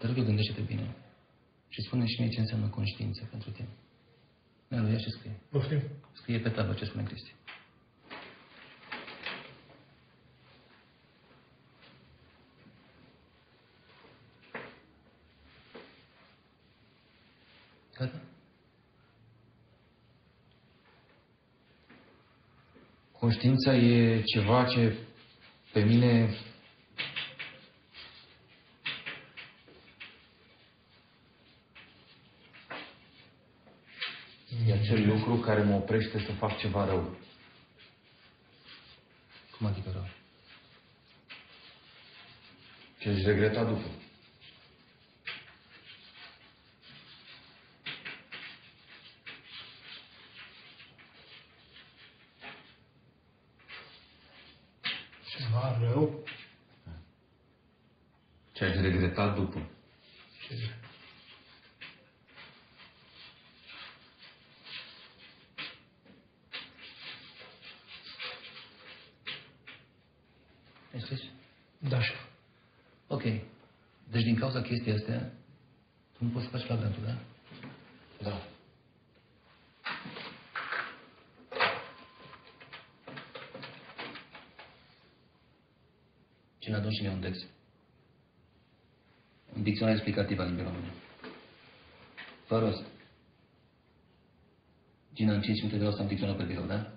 Te rog eu, gândește-te bine. Și spune și mie ce înseamnă conștiință pentru tine. Nelu, ia și scrie. Poftim? Scrie pe tablă ce spune Cristi. Gata? Conștiința e ceva ce pe mine e acel lucru care mă oprește să fac ceva rău. Cum adică rău? Ce aș regreta după. Ceva rău? Ce aș regreta după. Ce... Ai scris? Da, șef. Ok. Deci din cauza chestii astea, tu nu poți să faci flagrantul, da? Da. Cine adun și mie un dex. Un dicționar explicativ al limbii române. Fă rost. Gina, în 5 minute vreau să am dicționar pe birou, da?